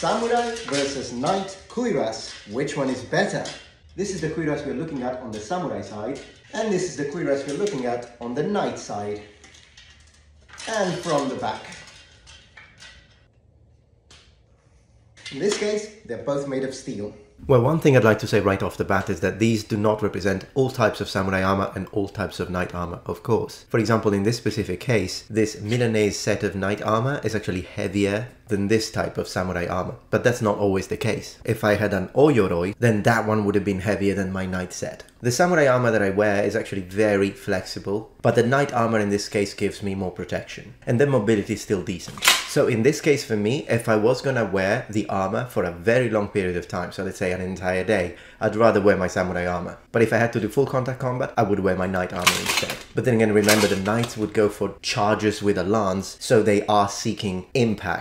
Samurai versus Knight Cuirass. Which one is better? This is the cuirass we're looking at on the samurai side, and this is the cuirass we're looking at on the knight side. And from the back. In this case, they're both made of steel. Well, one thing I'd like to say right off the bat is that these do not represent all types of samurai armor and all types of knight armor, of course. For example, in this specific case, this Milanese set of knight armor is actually heavier than this type of samurai armor, but that's not always the case. If I had an Oyoroi, then that one would have been heavier than my knight set. The samurai armor that I wear is actually very flexible, but the knight armor in this case gives me more protection, and the mobility is still decent. So in this case for me, if I was gonna wear the armor for a very long period of time, so let's say an entire day, I'd rather wear my samurai armor. But if I had to do full contact combat, I would wear my knight armor instead. But then again, remember the knights would go for charges with a lance, so they are seeking impact